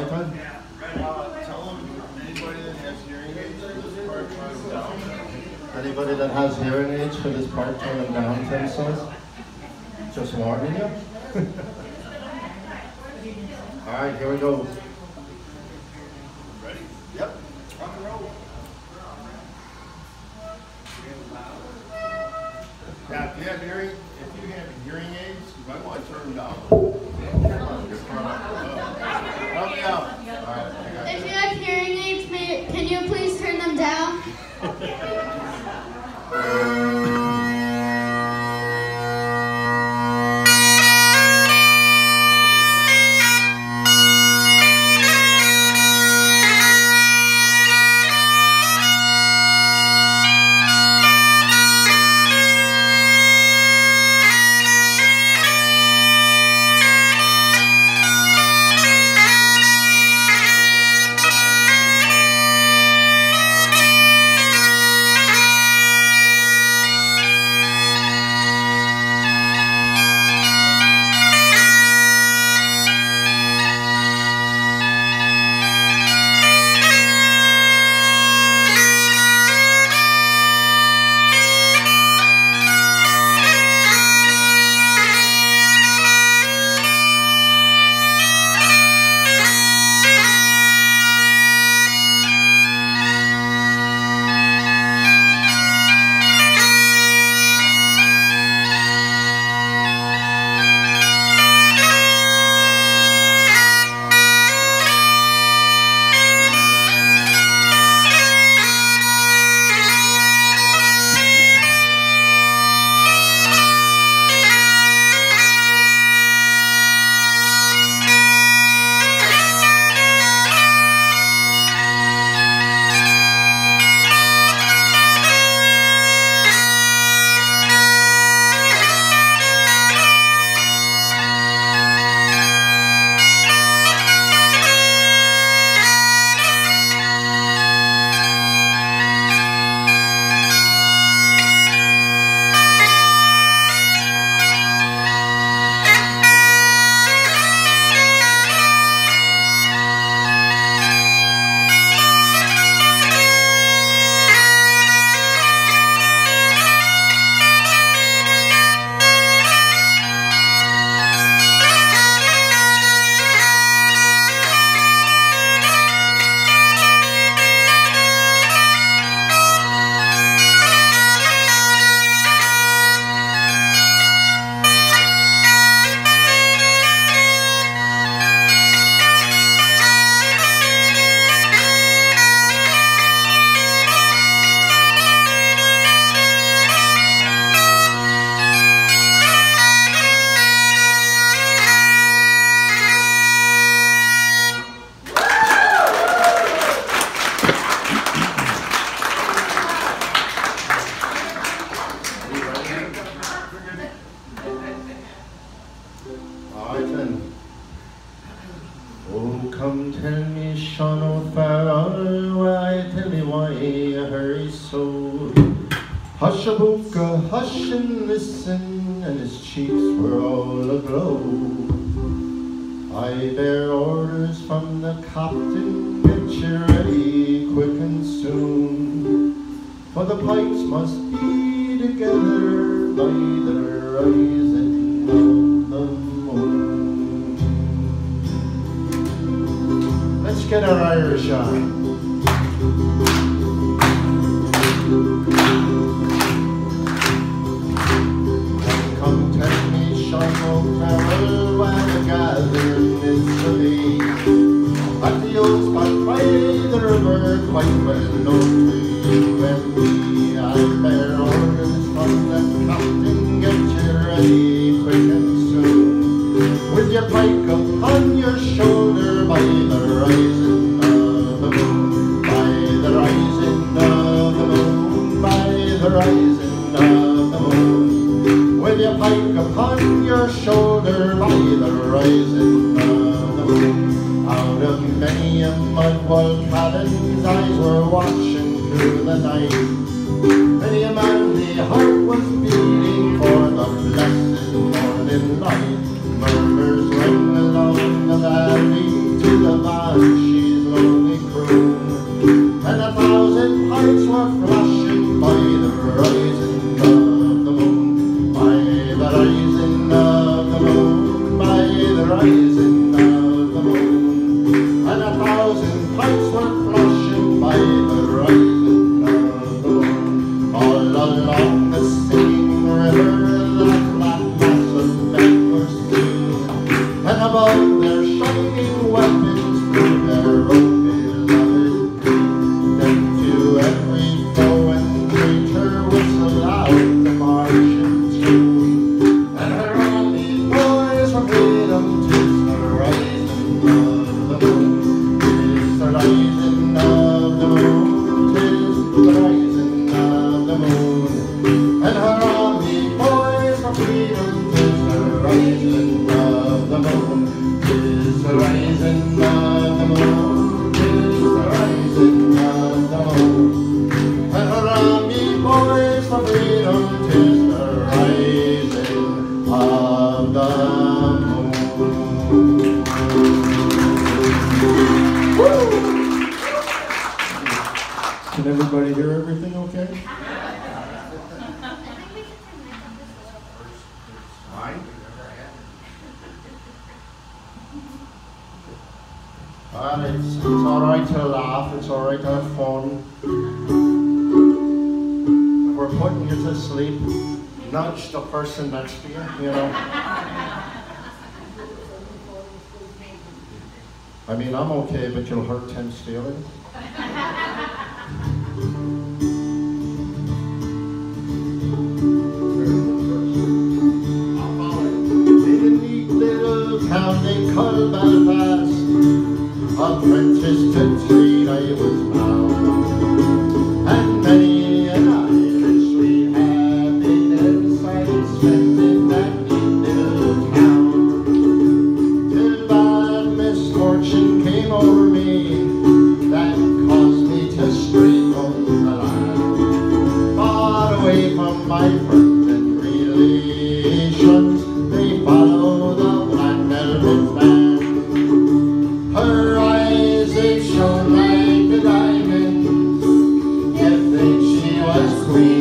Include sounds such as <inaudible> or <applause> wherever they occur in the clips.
right, Todd? Uh, tell them anybody that has hearing aids for this part, try them down. Anybody that has hearing aids for this part, turn them down, Tim says. Just warning you. <laughs> All right, here we go. Ready? Yep. Rock and roll. Yeah, if you have hearing, if you have hearing aids, you might want to turn them down. <laughs> Help me out. All right, I got If you. you have hearing Right. Oh, come tell me, Sean O'Farrell, why tell me why you hurry so. Hush a hush and listen, and his cheeks were all aglow. I bear orders from the captain, get you ready quick and soon. For the pikes must be together by the rising Let's Irish on. Come tell me, Sean. At the old spot by the river, quite well known to you and me. Through the night. to laugh, it's alright to have fun. If we're putting you to sleep, nudge the person next to you, you know. I mean, I'm okay, but you'll hurt Tim Stealing. queen.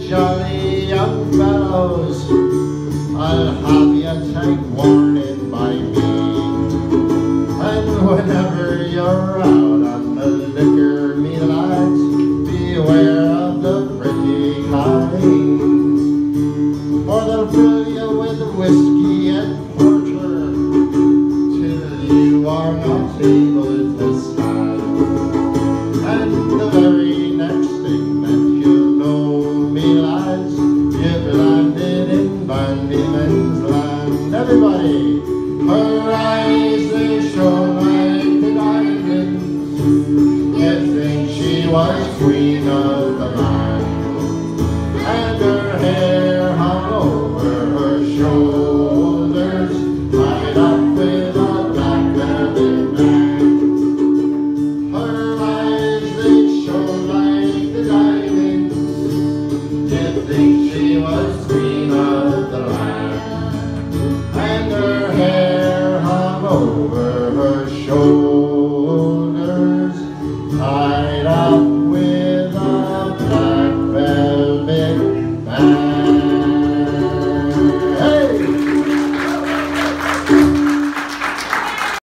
jolly young fellows. I'll have you take warning by me. And whenever you're out on the liquor, me lads, beware of the pretty kind. Or they'll fill you with whiskey and porter till you are not able was queen of the mind, and her hair.